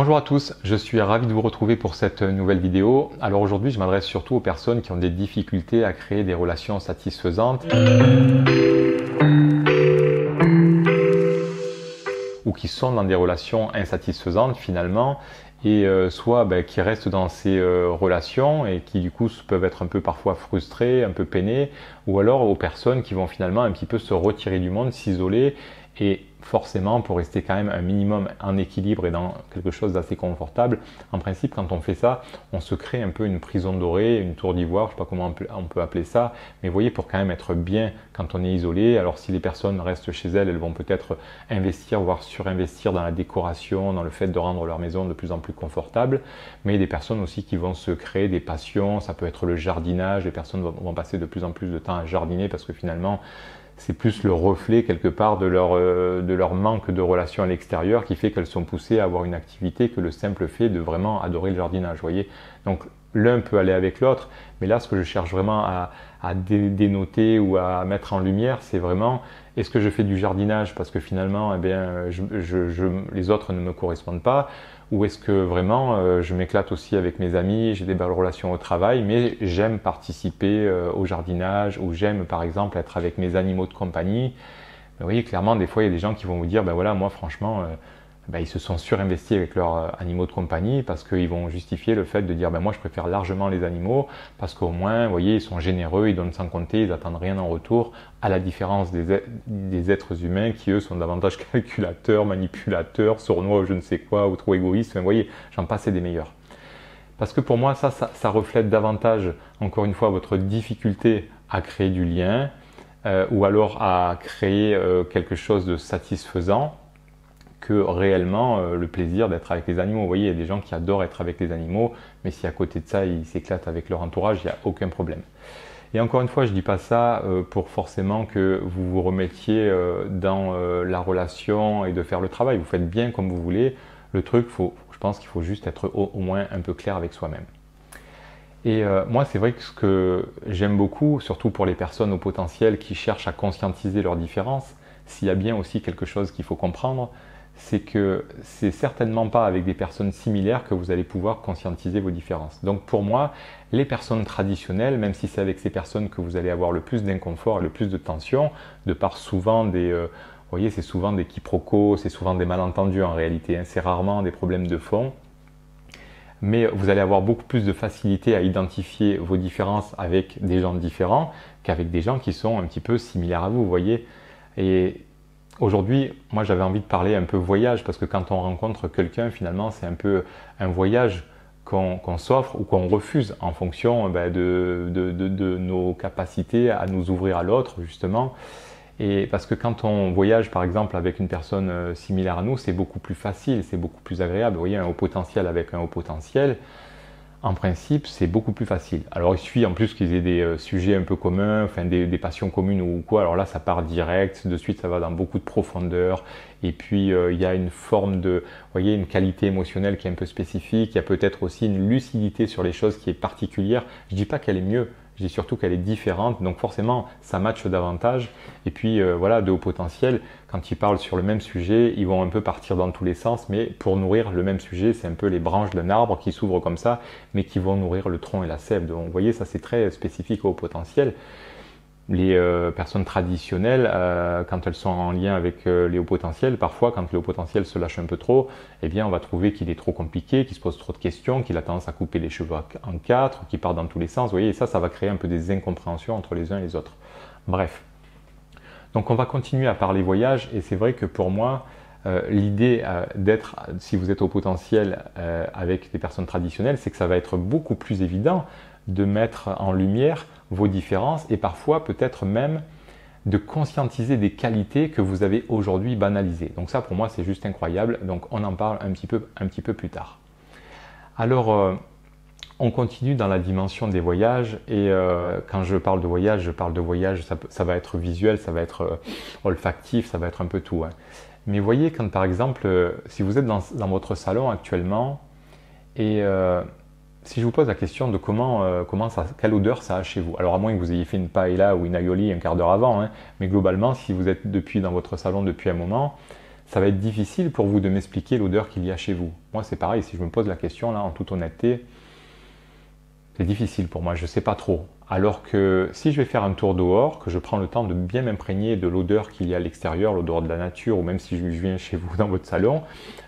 Bonjour à tous, je suis ravi de vous retrouver pour cette nouvelle vidéo. Alors aujourd'hui je m'adresse surtout aux personnes qui ont des difficultés à créer des relations satisfaisantes ou qui sont dans des relations insatisfaisantes finalement et euh, soit ben, qui restent dans ces euh, relations et qui du coup peuvent être un peu parfois frustrés, un peu peinés, ou alors aux personnes qui vont finalement un petit peu se retirer du monde, s'isoler et forcément, pour rester quand même un minimum en équilibre et dans quelque chose d'assez confortable, en principe, quand on fait ça, on se crée un peu une prison dorée, une tour d'ivoire, je ne sais pas comment on peut appeler ça, mais vous voyez, pour quand même être bien quand on est isolé, alors si les personnes restent chez elles, elles vont peut-être investir, voire surinvestir dans la décoration, dans le fait de rendre leur maison de plus en plus confortable, mais des personnes aussi qui vont se créer des passions, ça peut être le jardinage, les personnes vont passer de plus en plus de temps à jardiner parce que finalement, c'est plus le reflet quelque part de leur, euh, de leur manque de relation à l'extérieur qui fait qu'elles sont poussées à avoir une activité que le simple fait de vraiment adorer le jardinage. Voyez Donc l'un peut aller avec l'autre, mais là ce que je cherche vraiment à, à dénoter ou à mettre en lumière, c'est vraiment est-ce que je fais du jardinage parce que finalement eh bien, les autres ne me correspondent pas? Ou est-ce que vraiment euh, je m'éclate aussi avec mes amis, j'ai des belles relations au travail, mais j'aime participer euh, au jardinage ou j'aime par exemple être avec mes animaux de compagnie. Vous voyez, clairement, des fois, il y a des gens qui vont vous dire, ben voilà, moi franchement, euh, ben, ils se sont surinvestis avec leurs euh, animaux de compagnie parce qu'ils vont justifier le fait de dire ben, moi je préfère largement les animaux parce qu'au moins, vous voyez, ils sont généreux, ils donnent sans compter, ils n'attendent rien en retour, à la différence des, des, êtres humains qui eux sont davantage calculateurs, manipulateurs, sournois ou je ne sais quoi, ou trop égoïstes. vous voyez, j'en passe des meilleurs. Parce que pour moi, ça, ça, reflète davantage, encore une fois, votre difficulté à créer du lien euh, ou alors à créer euh, quelque chose de satisfaisant que réellement euh, le plaisir d'être avec les animaux. Vous voyez, il y a des gens qui adorent être avec les animaux, mais si à côté de ça, ils s'éclatent avec leur entourage, il n'y a aucun problème. Et encore une fois, je ne dis pas ça euh, pour forcément que vous vous remettiez euh, dans la relation et de faire le travail. Vous faites bien comme vous voulez. Le truc, faut, je pense qu'il faut juste être au, au, moins un peu clair avec soi-même. Et moi, c'est vrai que ce que j'aime beaucoup, surtout pour les personnes au potentiel qui cherchent à conscientiser leurs différences, s'il y a bien aussi quelque chose qu'il faut comprendre, c'est que c'est certainement pas avec des personnes similaires que vous allez pouvoir conscientiser vos différences. Donc pour moi, les personnes traditionnelles, même si c'est avec ces personnes que vous allez avoir le plus d'inconfort et le plus de tension, de par souvent des, euh, vous voyez, c'est souvent des quiproquos, c'est souvent des malentendus en réalité, hein. c'est rarement des problèmes de fond. Mais vous allez avoir beaucoup plus de facilité à identifier vos différences avec des gens différents qu'avec des gens qui sont un petit peu similaires à vous, vous voyez. Aujourd'hui, moi j'avais envie de parler un peu voyage parce que quand on rencontre quelqu'un, finalement, c'est un peu un voyage qu'on s'offre ou qu'on refuse en fonction ben, de, nos capacités à nous ouvrir à l'autre, justement. Et parce que quand on voyage, par exemple, avec une personne euh, similaire à nous, c'est beaucoup plus facile, c'est beaucoup plus agréable. Vous voyez, un haut potentiel avec un haut potentiel, en principe, c'est beaucoup plus facile. Alors, il suffit en plus qu'ils aient des euh, sujets un peu communs, enfin des, passions communes ou quoi. Alors là, ça part direct. De suite, ça va dans beaucoup de profondeur. Et puis, euh, il y a une forme de, vous voyez, une qualité émotionnelle qui est un peu spécifique. Il y a peut-être aussi une lucidité sur les choses qui est particulière. Je dis pas qu'elle est mieux. Je dis surtout qu'elle est différente, donc forcément ça matche davantage. Et puis euh, voilà, de haut potentiel, quand ils parlent sur le même sujet, ils vont un peu partir dans tous les sens, mais pour nourrir le même sujet, c'est un peu les branches d'un arbre qui s'ouvrent comme ça, mais qui vont nourrir le tronc et la sève. Donc vous voyez, ça c'est très spécifique au potentiel les euh, personnes traditionnelles, euh, quand elles sont en lien avec euh, les hauts potentiels, parfois quand le haut potentiel se lâche un peu trop, eh bien on va trouver qu'il est trop compliqué, qu'il se pose trop de questions, qu'il a tendance à couper les cheveux en quatre, qu'il part dans tous les sens. Vous voyez, et ça, ça va créer un peu des incompréhensions entre les uns et les autres. Bref. Donc on va continuer à parler voyage, et c'est vrai que pour moi, l'idée d'être, si vous êtes au potentiel avec des personnes traditionnelles, c'est que ça va être beaucoup plus évident de mettre en lumière vos différences et parfois peut-être même de conscientiser des qualités que vous avez aujourd'hui banalisées. Donc ça pour moi c'est juste incroyable, donc on en parle un petit peu, un petit peu plus tard. Alors euh, on continue dans la dimension des voyages et euh, quand je parle de voyage, je parle de voyage, ça, va être visuel, ça va être euh, olfactif, ça va être un peu tout. Hein. Mais voyez quand par exemple, si vous êtes dans, votre salon actuellement et si je vous pose la question de comment, euh, comment quelle odeur ça a chez vous, alors à moins que vous ayez fait une paella ou une aioli un quart d'heure avant, hein, mais globalement, si vous êtes depuis dans votre salon depuis un moment, ça va être difficile pour vous de m'expliquer l'odeur qu'il y a chez vous. Moi, c'est pareil, si je me pose la question là, en toute honnêteté, c'est difficile pour moi, je ne sais pas trop. Alors que si je vais faire un tour dehors, que je prends le temps de bien m'imprégner de l'odeur qu'il y a à l'extérieur, l'odeur de la nature, ou même si je viens chez vous dans votre salon,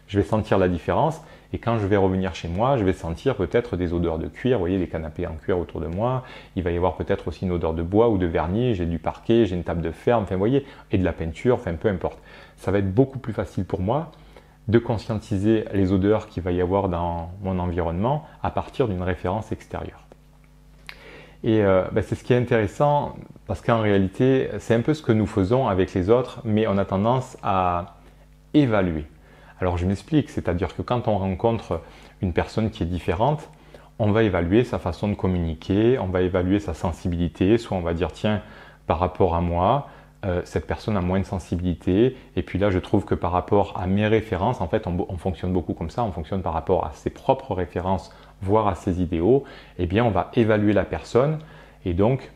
je vais sentir la différence. Et quand je vais revenir chez moi, je vais sentir peut-être des odeurs de cuir, vous voyez les canapés en cuir autour de moi, il va y avoir peut-être aussi une odeur de bois ou de vernis, j'ai du parquet, j'ai une table de ferme, enfin vous voyez, et de la peinture, enfin peu importe. Ça va être beaucoup plus facile pour moi de conscientiser les odeurs qu'il va y avoir dans mon environnement à partir d'une référence extérieure. Et euh, ben, c'est ce qui est intéressant parce qu'en réalité, c'est un peu ce que nous faisons avec les autres, mais on a tendance à évaluer. Alors je m'explique, c'est-à-dire que quand on rencontre une personne qui est différente, on va évaluer sa façon de communiquer, on va évaluer sa sensibilité, soit on va dire tiens, par rapport à moi, euh, cette personne a moins de sensibilité, et puis là je trouve que par rapport à mes références, en fait on, fonctionne beaucoup comme ça, on fonctionne par rapport à ses propres références, voire à ses idéaux, eh bien on va évaluer la personne, et donc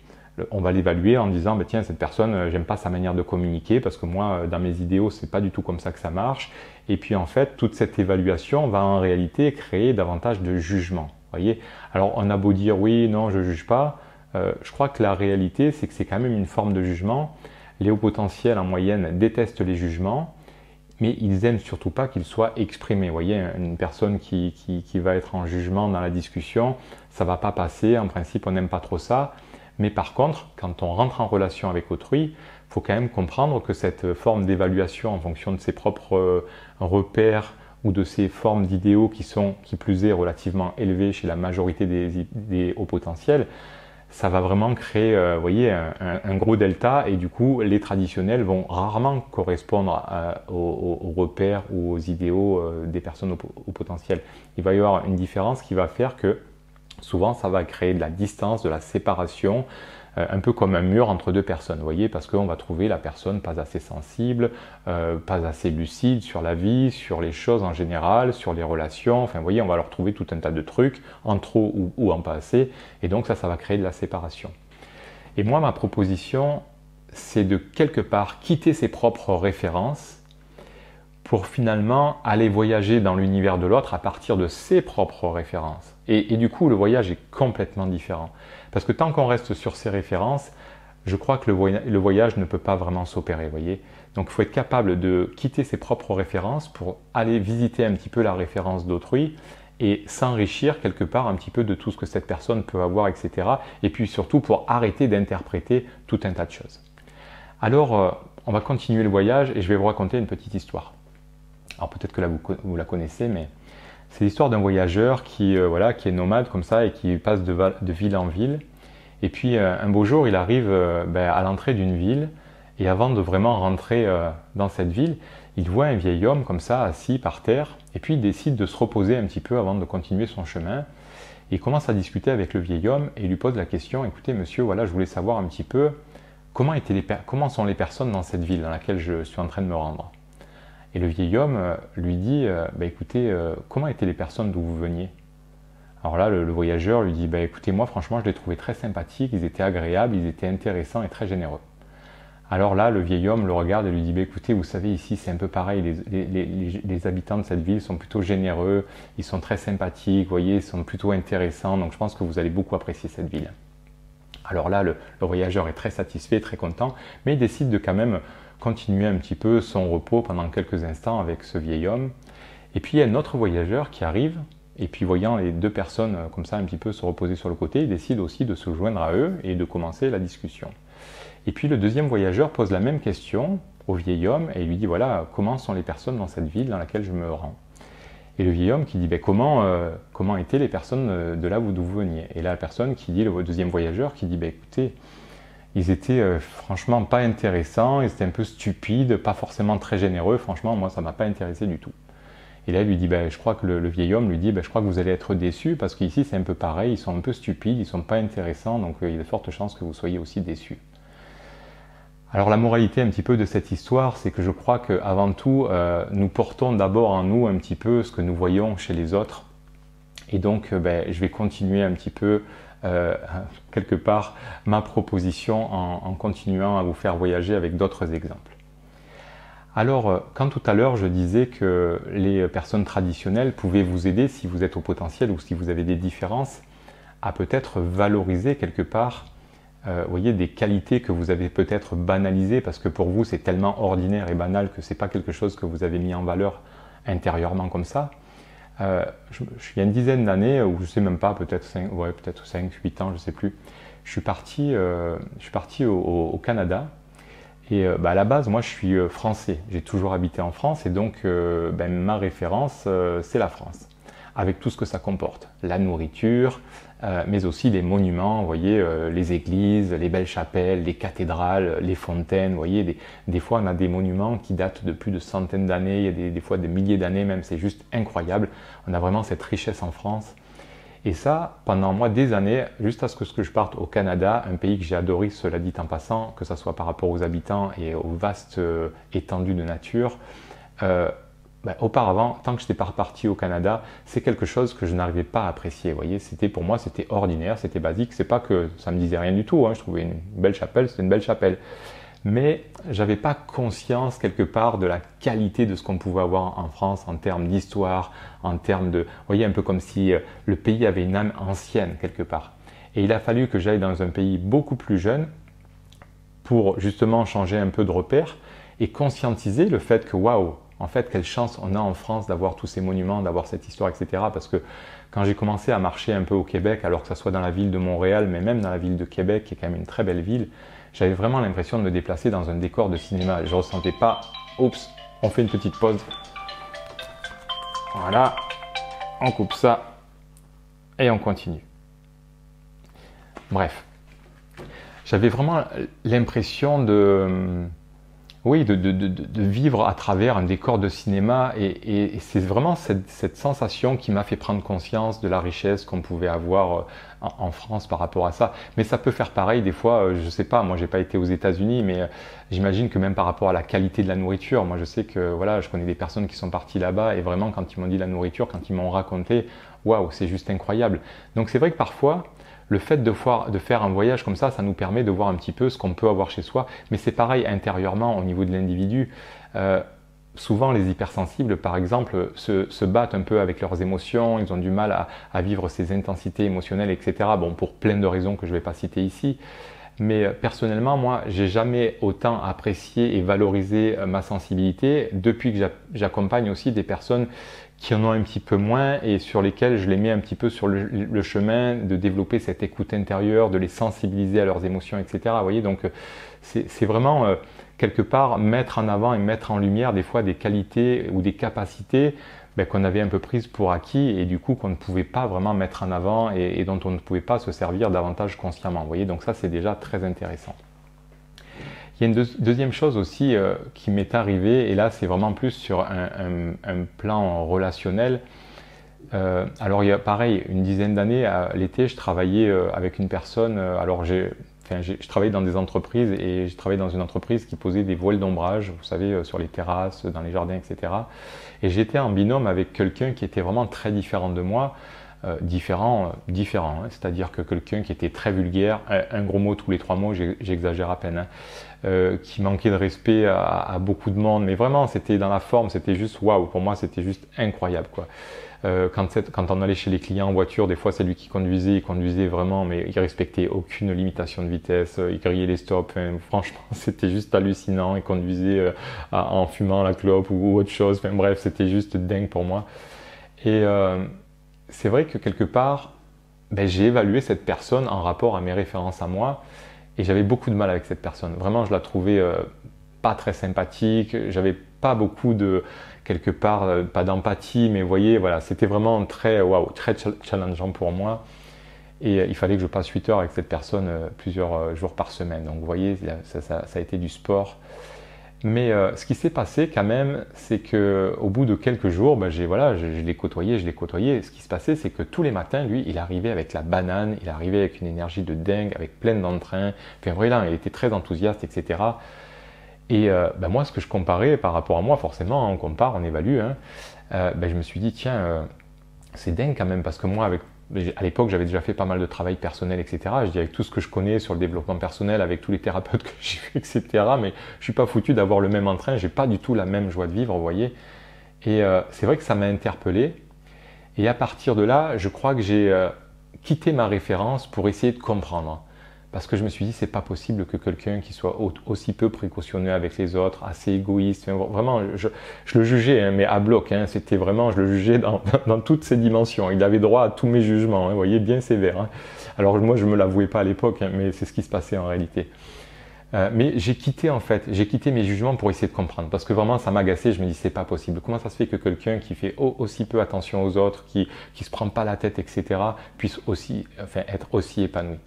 on va l'évaluer en disant bah, tiens cette personne euh, j'aime pas sa manière de communiquer parce que moi euh, dans mes idéaux c'est pas du tout comme ça que ça marche. Et puis en fait toute cette évaluation va en réalité créer davantage de jugement. Voyez? Alors on a beau dire oui non je juge pas. Euh, je crois que la réalité c'est que c'est quand même une forme de jugement les hauts potentiels en moyenne détestent les jugements mais ils aiment surtout pas qu'ils soient exprimés. Vous voyez, une personne qui, qui, qui, va être en jugement dans la discussion, ça va pas passer. En principe, on n'aime pas trop ça. Mais par contre, quand on rentre en relation avec autrui, faut quand même comprendre que cette forme d'évaluation en fonction de ses propres euh, repères ou de ces formes d'idéaux qui sont, qui plus est, relativement élevées chez la majorité des, hauts potentiels, ça va vraiment créer, euh, vous voyez, un, gros delta et du coup, les traditionnels vont rarement correspondre aux, repères ou aux idéaux euh, des personnes au, potentiel. Il va y avoir une différence qui va faire que souvent ça va créer de la distance, de la séparation, euh, un peu comme un mur entre deux personnes, voyez, parce qu'on va trouver la personne pas assez sensible, euh, pas assez lucide sur la vie, sur les choses en général, sur les relations, enfin vous voyez, on va leur trouver tout un tas de trucs, en trop ou, ou en pas assez, et donc ça, ça va créer de la séparation. Et moi, ma proposition, c'est de quelque part quitter ses propres références pour finalement aller voyager dans l'univers de l'autre à partir de ses propres références. Et, du coup, le voyage est complètement différent. Parce que tant qu'on reste sur ses références, je crois que le, voyage ne peut pas vraiment s'opérer, voyez. Donc il faut être capable de quitter ses propres références pour aller visiter un petit peu la référence d'autrui et s'enrichir quelque part un petit peu de tout ce que cette personne peut avoir, etc. Et puis surtout pour arrêter d'interpréter tout un tas de choses. Alors, euh, on va continuer le voyage et je vais vous raconter une petite histoire. Alors peut-être que là vous, la connaissez, mais c'est l'histoire d'un voyageur qui, euh, voilà, qui est nomade comme ça et qui passe de, ville en ville. Et puis euh, un beau jour, il arrive euh, ben, à l'entrée d'une ville et avant de vraiment rentrer dans cette ville, il voit un vieil homme comme ça assis par terre et puis il décide de se reposer un petit peu avant de continuer son chemin. Il commence à discuter avec le vieil homme et lui pose la question écoutez monsieur, voilà, je voulais savoir un petit peu comment, étaient les comment sont les personnes dans cette ville dans laquelle je suis en train de me rendre? Et le vieil homme euh, lui dit euh, bah, écoutez, euh, comment étaient les personnes d'où vous veniez? Alors là, le, voyageur lui dit bah, écoutez, moi, franchement, je les trouvais très sympathiques, ils étaient agréables, ils étaient intéressants et très généreux. Alors là, le vieil homme le regarde et lui dit bah, écoutez, vous savez, ici, c'est un peu pareil, les, habitants de cette ville sont plutôt généreux, ils sont très sympathiques, vous voyez, ils sont plutôt intéressants, donc je pense que vous allez beaucoup apprécier cette ville. Alors là, le, le voyageur est très satisfait, très content, mais il décide de quand même continuer un petit peu son repos pendant quelques instants avec ce vieil homme. Et puis il y a un autre voyageur qui arrive, et puis voyant les deux personnes euh, comme ça un petit peu se reposer sur le côté, il décide aussi de se joindre à eux et de commencer la discussion. Et puis le deuxième voyageur pose la même question au vieil homme et lui dit voilà comment sont les personnes dans cette ville dans laquelle je me rends? Et le vieil homme qui dit ben, comment, euh, comment étaient les personnes euh, de là d'où vous veniez? Et là la personne qui dit, le deuxième voyageur qui dit ben, écoutez, ils étaient euh, franchement pas intéressants, ils étaient un peu stupides, pas forcément très généreux. Franchement, moi, ça m'a pas intéressé du tout. Et là, il lui dit, ben, je crois que le, vieil homme lui dit, ben, je crois que vous allez être déçus parce qu'ici, c'est un peu pareil, ils sont un peu stupides, ils sont pas intéressants, donc euh, il y a de fortes chances que vous soyez aussi déçus. Alors la moralité un petit peu de cette histoire, c'est que je crois qu'avant tout, euh, nous portons d'abord en nous un petit peu ce que nous voyons chez les autres. Et donc, ben, je vais continuer un petit peu euh, quelque part ma proposition en, continuant à vous faire voyager avec d'autres exemples. Alors, euh, quand tout à l'heure je disais que les personnes traditionnelles pouvaient vous aider si vous êtes au potentiel ou si vous avez des différences, à peut-être valoriser quelque part euh, voyez, des qualités que vous avez peut-être banalisées parce que pour vous c'est tellement ordinaire et banal que c'est pas quelque chose que vous avez mis en valeur intérieurement comme ça. Euh, il y a une dizaine d'années, ou je sais même pas, peut-être 5, ouais, peut-être 5, 8 ans, je sais plus, je suis parti, euh, je suis parti au, au, Canada. Et euh, bah, à la base, moi, je suis euh, français. J'ai toujours habité en France et donc ben, ma référence, c'est la France, avec tout ce que ça comporte. La nourriture, mais aussi les monuments, vous voyez, euh, les églises, les belles chapelles, les cathédrales, les fontaines, vous voyez, des, des, fois on a des monuments qui datent de plus de centaines d'années, des, des, fois des milliers d'années même, c'est juste incroyable. On a vraiment cette richesse en France. Et ça, pendant moi, des années, juste à ce que, je parte au Canada, un pays que j'ai adoré, cela dit en passant, que ce soit par rapport aux habitants et aux vastes euh, étendues de nature, euh, ben, auparavant, tant que je n'étais pas reparti au Canada, c'est quelque chose que je n'arrivais pas à apprécier. Vous voyez, c'était pour moi, c'était ordinaire, c'était basique. C'est pas que ça me disait rien du tout. Hein. Je trouvais une belle chapelle, c'était une belle chapelle. Mais j'avais pas conscience quelque part de la qualité de ce qu'on pouvait avoir en France en termes d'histoire, en termes de, vous voyez, un peu comme si euh, le pays avait une âme ancienne quelque part. Et il a fallu que j'aille dans un pays beaucoup plus jeune pour justement changer un peu de repère et conscientiser le fait que waouh, en fait, quelle chance on a en France d'avoir tous ces monuments, d'avoir cette histoire, etc. Parce que quand j'ai commencé à marcher un peu au Québec, alors que ce soit dans la ville de Montréal, mais même dans la ville de Québec, qui est quand même une très belle ville, j'avais vraiment l'impression de me déplacer dans un décor de cinéma. Je ne ressentais pas, oups, on fait une petite pause. Voilà, on coupe ça et on continue. Bref, j'avais vraiment l'impression de oui, de, vivre à travers un décor de cinéma. Et, c'est vraiment cette, sensation qui m'a fait prendre conscience de la richesse qu'on pouvait avoir euh, en, en, France par rapport à ça. Mais ça peut faire pareil des fois, euh, je sais pas, moi j'ai pas été aux États-Unis, mais euh, j'imagine que même par rapport à la qualité de la nourriture, moi je sais que voilà, je connais des personnes qui sont parties là-bas et vraiment quand ils m'ont dit la nourriture, quand ils m'ont raconté, waouh, c'est juste incroyable. Donc c'est vrai que parfois, le fait de, faire un voyage comme ça, ça nous permet de voir un petit peu ce qu'on peut avoir chez soi. Mais c'est pareil intérieurement au niveau de l'individu. Euh, souvent, les hypersensibles, par exemple, se, battent un peu avec leurs émotions. Ils ont du mal à, vivre ces intensités émotionnelles, etc. Bon, pour plein de raisons que je ne vais pas citer ici. Mais euh, personnellement, moi, j'ai jamais autant apprécié et valorisé euh, ma sensibilité depuis que j'accompagne aussi des personnes qui en ont un petit peu moins et sur lesquels je les mets un petit peu sur le, chemin de développer cette écoute intérieure, de les sensibiliser à leurs émotions, etc. Vous voyez, donc c'est vraiment euh, quelque part mettre en avant et mettre en lumière des fois des qualités ou des capacités ben, qu'on avait un peu prises pour acquis et du coup qu'on ne pouvait pas vraiment mettre en avant et, et, dont on ne pouvait pas se servir davantage consciemment. Vous voyez, donc ça c'est déjà très intéressant. Il y a une deuxième chose aussi euh, qui m'est arrivée, et là c'est vraiment plus sur un, plan relationnel. Euh, alors il y a pareil, une dizaine d'années, l'été, je travaillais euh, avec une personne, alors j'ai, enfin, je travaillais dans des entreprises et je travaillais dans une entreprise qui posait des voiles d'ombrage, vous savez, sur les terrasses, dans les jardins, etc. Et j'étais en binôme avec quelqu'un qui était vraiment très différent de moi. Euh, différent, euh, différent hein. c'est-à-dire que quelqu'un qui était très vulgaire, un, gros mot tous les trois mots, j'exagère à peine, hein. euh, qui manquait de respect à, beaucoup de monde, mais vraiment c'était dans la forme, c'était juste waouh, pour moi c'était juste incroyable quoi. quand, quand, on allait chez les clients en voiture, des fois c'est lui qui conduisait, il conduisait vraiment, mais il respectait aucune limitation de vitesse, il grillait les stops, franchement c'était juste hallucinant, il conduisait en fumant la clope ou, autre chose, enfin, bref c'était juste dingue pour moi. Et c'est vrai que quelque part, ben, j'ai évalué cette personne en rapport à mes références à moi et j'avais beaucoup de mal avec cette personne. Vraiment, je la trouvais euh, pas très sympathique, j'avais pas beaucoup de, quelque part, euh, pas d'empathie, mais vous voyez, voilà, c'était vraiment très, waouh, très challengeant pour moi. Et euh, il fallait que je passe 8 heures avec cette personne plusieurs jours par semaine. Donc vous voyez, ça, a été du sport. Mais euh, ce qui s'est passé quand même, c'est que au bout de quelques jours, ben, voilà, je, l'ai côtoyé, je l'ai côtoyé. Ce qui se passait, c'est que tous les matins, lui, il arrivait avec la banane, il arrivait avec une énergie de dingue, avec plein d'entrain. Enfin vraiment, il était très enthousiaste, etc. Et euh, ben, moi, ce que je comparais par rapport à moi, forcément, on compare, on évalue. Hein, euh, ben, je me suis dit, tiens, c'est dingue quand même, parce que moi, avec à l'époque, j'avais déjà fait pas mal de travail personnel, etc. Je dis avec tout ce que je connais sur le développement personnel, avec tous les thérapeutes que j'ai vu, etc. Mais je suis pas foutu d'avoir le même entrain. J'ai pas du tout la même joie de vivre, vous voyez. Et euh, c'est vrai que ça m'a interpellé. Et à partir de là, je crois que j'ai euh, quitté ma référence pour essayer de comprendre parce que je me suis dit c'est pas possible que quelqu'un qui soit aussi peu précautionneux avec les autres, assez égoïste, vraiment je, le jugeais hein, mais à bloc, hein, c'était vraiment je le jugeais dans, toutes ses dimensions. Il avait droit à tous mes jugements, hein, vous voyez bien sévère. Alors moi je me l'avouais pas à l'époque, mais c'est ce qui se passait en réalité. Euh, mais j'ai quitté en fait, j'ai quitté mes jugements pour essayer de comprendre, parce que vraiment ça m'agaçait. Je me dis c'est pas possible. Comment ça se fait que quelqu'un qui fait aussi peu attention aux autres, qui qui se prend pas la tête, etc., puisse aussi, enfin, être aussi épanoui?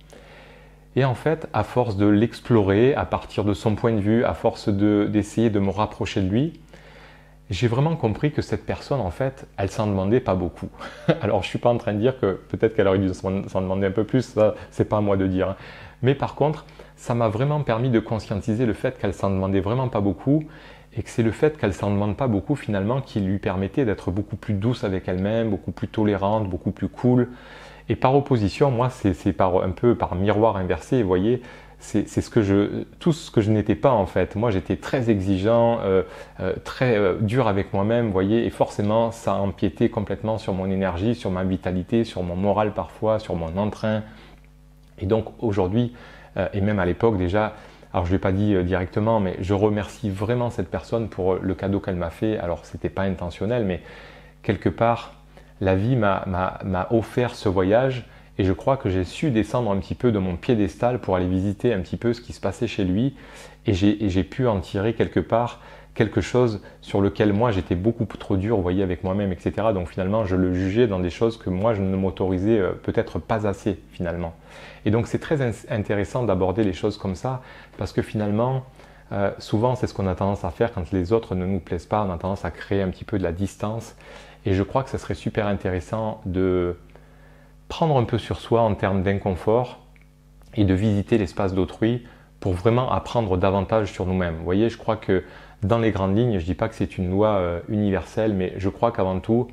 Et en fait, à force de l'explorer, à partir de son point de vue, à force d'essayer de, me rapprocher de lui, j'ai vraiment compris que cette personne, en fait, elle s'en demandait pas beaucoup. Alors, je suis pas en train de dire que peut-être qu'elle aurait dû s'en demander un peu plus, ça, c'est pas à moi de dire. Hein. Mais par contre, ça m'a vraiment permis de conscientiser le fait qu'elle s'en demandait vraiment pas beaucoup et que c'est le fait qu'elle s'en demande pas beaucoup finalement qui lui permettait d'être beaucoup plus douce avec elle-même, beaucoup plus tolérante, beaucoup plus cool. Et par opposition, moi, c'est par un peu par miroir inversé, vous voyez, c'est ce que je, tout ce que je n'étais pas en fait. Moi, j'étais très exigeant, euh, euh, très euh, dur avec moi-même, voyez, et forcément, ça empiétait complètement sur mon énergie, sur ma vitalité, sur mon moral parfois, sur mon entrain. Et donc aujourd'hui, et même à l'époque déjà, alors je ne l'ai pas dit directement, mais je remercie vraiment cette personne pour le cadeau qu'elle m'a fait. Alors c'était pas intentionnel, mais quelque part, la vie m'a offert ce voyage et je crois que j'ai su descendre un petit peu de mon piédestal pour aller visiter un petit peu ce qui se passait chez lui et j'ai pu en tirer quelque part quelque chose sur lequel moi j'étais beaucoup trop dur, vous voyez, avec moi-même, etc. Donc finalement, je le jugeais dans des choses que moi je ne m'autorisais euh, peut-être pas assez finalement. Et donc c'est très intéressant d'aborder les choses comme ça parce que finalement, euh, souvent c'est ce qu'on a tendance à faire quand les autres ne nous plaisent pas, on a tendance à créer un petit peu de la distance et je crois que ce serait super intéressant de prendre un peu sur soi en termes d'inconfort et de visiter l'espace d'autrui pour vraiment apprendre davantage sur nous-mêmes. Vous voyez, je crois que dans les grandes lignes, je ne dis pas que c'est une loi euh, universelle, mais je crois qu'avant tout,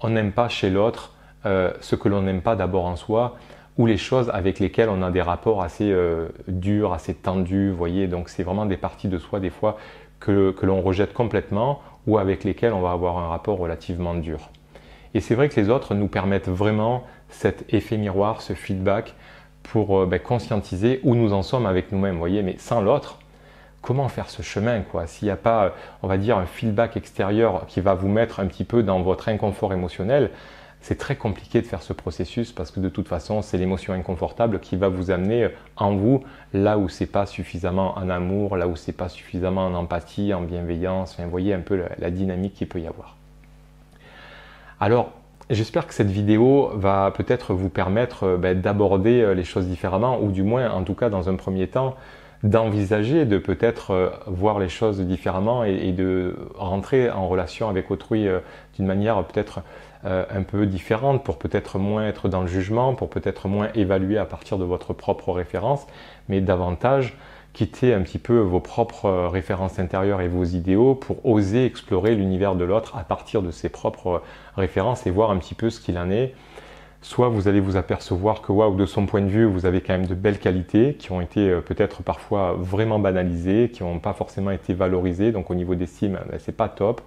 on n'aime pas chez l'autre euh, ce que l'on n'aime pas d'abord en soi ou les choses avec lesquelles on a des rapports assez euh, durs, assez tendus, vous voyez. Donc c'est vraiment des parties de soi des fois que l'on rejette complètement ou avec lesquels on va avoir un rapport relativement dur. Et c'est vrai que les autres nous permettent vraiment cet effet miroir, ce feedback pour euh, ben, conscientiser où nous en sommes avec nous-mêmes. voyez, mais sans l'autre, comment faire ce chemin quoi? S'il n'y a pas, on va dire, un feedback extérieur qui va vous mettre un petit peu dans votre inconfort émotionnel, c'est très compliqué de faire ce processus parce que de toute façon, c'est l'émotion inconfortable qui va vous amener euh, en vous là où c'est pas suffisamment en amour, là où c'est pas suffisamment en empathie, en bienveillance. Vous voyez un peu la, dynamique qu'il peut y avoir. Alors, j'espère que cette vidéo va peut-être vous permettre euh, ben, d'aborder euh, les choses différemment ou du moins, en tout cas, dans un premier temps, d'envisager de peut-être voir les choses différemment et, de rentrer en relation avec autrui d'une manière peut-être euh, un peu différente pour peut-être moins être dans le jugement, pour peut-être moins évaluer à partir de votre propre référence, mais davantage quitter un petit peu vos propres euh, références intérieures et vos idéaux pour oser explorer l'univers de l'autre à partir de ses propres références et voir un petit peu ce qu'il en est soit vous allez vous apercevoir que waouh, de son point de vue, vous avez quand même de belles qualités qui ont été euh, peut-être parfois vraiment banalisées, qui n'ont pas forcément été valorisées, donc au niveau d'estime, ben, c'est pas top.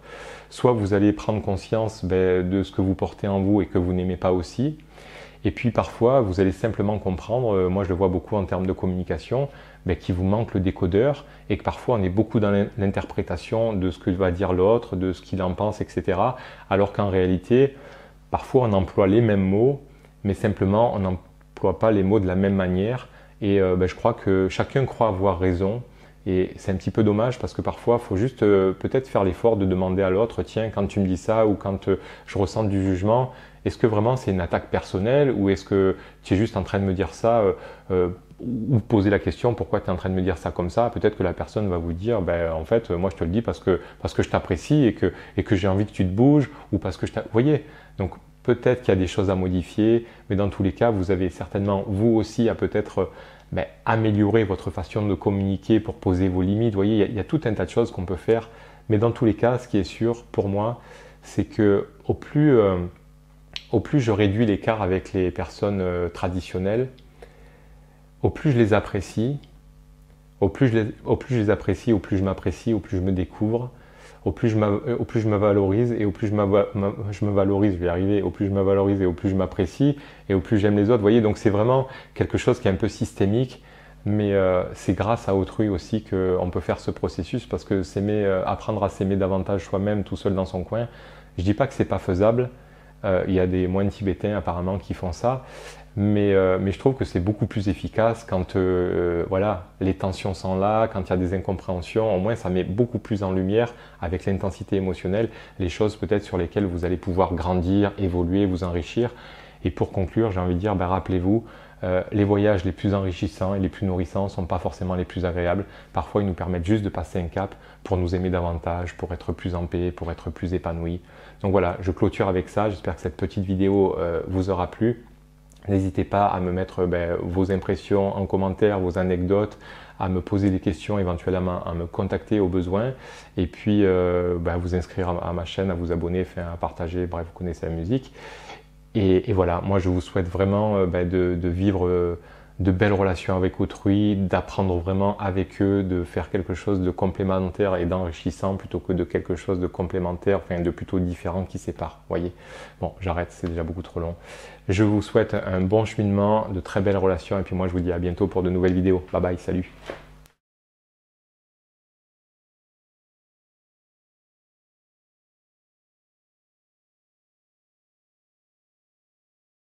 Soit vous allez prendre conscience ben, de ce que vous portez en vous et que vous n'aimez pas aussi. Et puis parfois, vous allez simplement comprendre, euh, moi je le vois beaucoup en termes de communication, ben, qu'il vous manque le décodeur et que parfois on est beaucoup dans l'interprétation de ce que va dire l'autre, de ce qu'il en pense, etc. Alors qu'en réalité, Parfois, on emploie les mêmes mots, mais simplement, on n'emploie pas les mots de la même manière. Et euh, ben, je crois que chacun croit avoir raison. Et c'est un petit peu dommage parce que parfois, il faut juste euh, peut-être faire l'effort de demander à l'autre, tiens, quand tu me dis ça ou quand euh, je ressens du jugement, est-ce que vraiment c'est une attaque personnelle ou est-ce que tu es juste en train de me dire ça ou poser la question pourquoi tu es en train de me dire ça comme ça? Peut-être que la personne va vous dire, ben, en fait, moi je te le dis parce que, parce que je t'apprécie et que, et que j'ai envie que tu te bouges ou parce que je Vous voyez donc peut-être qu'il y a des choses à modifier, mais dans tous les cas, vous avez certainement vous aussi à peut-être ben, améliorer votre façon de communiquer pour poser vos limites. Vous voyez, il y, a, tout un tas de choses qu'on peut faire, mais dans tous les cas, ce qui est sûr pour moi, c'est que au plus, euh, je réduis l'écart avec les personnes euh, traditionnelles, au plus je les apprécie, au plus je les apprécie, au plus je m'apprécie, au plus je me découvre, au plus je, euh, au plus je me valorise et au plus je, je me valorise, je vais arriver, au plus je me valorise et au plus je m'apprécie et au plus j'aime les autres. Voyez, donc c'est vraiment quelque chose qui est un peu systémique, mais euh, c'est grâce à autrui aussi qu'on peut faire ce processus parce que s'aimer, euh, apprendre à s'aimer davantage soi-même tout seul dans son coin, je dis pas que c'est pas faisable. Il y a des moines tibétains apparemment qui font ça, euh, mais, je trouve que c'est beaucoup plus efficace quand euh, voilà, les tensions sont là, quand il y a des incompréhensions. Au moins, ça met beaucoup plus en lumière avec l'intensité émotionnelle les choses peut-être sur lesquelles vous allez pouvoir grandir, évoluer, vous enrichir. Et pour conclure, j'ai envie de dire, ben, rappelez-vous, euh, les voyages les plus enrichissants et les plus nourrissants ne sont pas forcément les plus agréables. Parfois, ils nous permettent juste de passer un cap pour nous aimer davantage, pour être plus en paix, pour être plus épanoui. Donc voilà, je clôture avec ça. J'espère que cette petite vidéo vous aura plu. N'hésitez pas à me mettre ben, vos impressions en commentaire, vos anecdotes, à me poser des questions éventuellement, à me contacter au besoin et puis euh, ben, vous inscrire à, ma chaîne, à vous abonner, à partager, bref, vous connaissez la musique. Et, voilà, moi je vous souhaite vraiment euh, ben, de, vivre euh, de belles relations avec autrui, d'apprendre vraiment avec eux, de faire quelque chose de complémentaire et d'enrichissant plutôt que de quelque chose de complémentaire, enfin de plutôt différent qui sépare. Voyez. Bon, j'arrête, c'est déjà beaucoup trop long. Je vous souhaite un bon cheminement, de très belles relations et puis moi je vous dis à bientôt pour de nouvelles vidéos. Bye bye, salut.